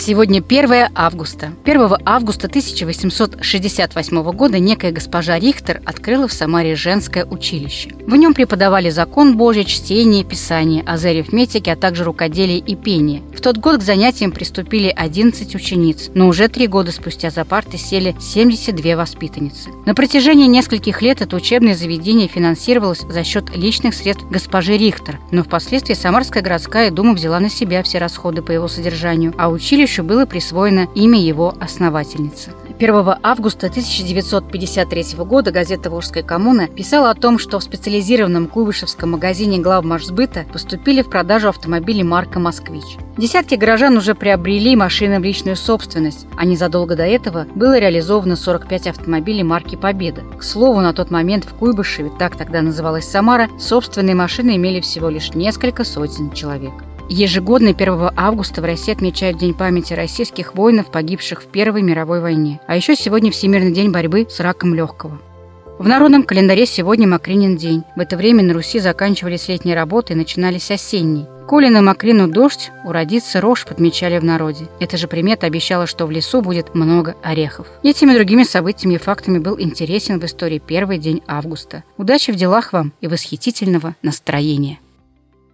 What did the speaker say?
Сегодня 1 августа. 1 августа 1868 года некая госпожа Рихтер открыла в Самаре женское училище. В нем преподавали закон Божий, чтение, писание, азы арифметики, а также рукоделие и пение. В тот год к занятиям приступили 11 учениц, но уже три года спустя за парты сели 72 воспитанницы. На протяжении нескольких лет это учебное заведение финансировалось за счет личных средств госпожи Рихтер, но впоследствии Самарская городская дума взяла на себя все расходы по его содержанию, а училище училищу было присвоено имя его основательницы. 1 августа 1953 года газета «Волжская коммуна» писала о том, что в специализированном куйбышевском магазине главмашсбыта поступили в продажу автомобили марка «Москвич». Десятки горожан уже приобрели машины в личную собственность, а незадолго до этого было реализовано 45 автомобилей марки «Победа». К слову, на тот момент в Куйбышеве, так тогда называлась Самара, собственные машины имели всего лишь несколько сотен человек. Ежегодно 1 августа в России отмечают День памяти российских воинов, погибших в Первой мировой войне. А еще сегодня Всемирный день борьбы с раком легкого. В народном календаре сегодня Макринин день. В это время на Руси заканчивались летние работы и начинались осенние. Коли на Макрину дождь, уродится рожь, подмечали в народе. Эта же примета обещала, что в лесу будет много орехов. Этими другими событиями и фактами был интересен в истории первый день августа. Удачи в делах вам и восхитительного настроения!